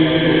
Amen.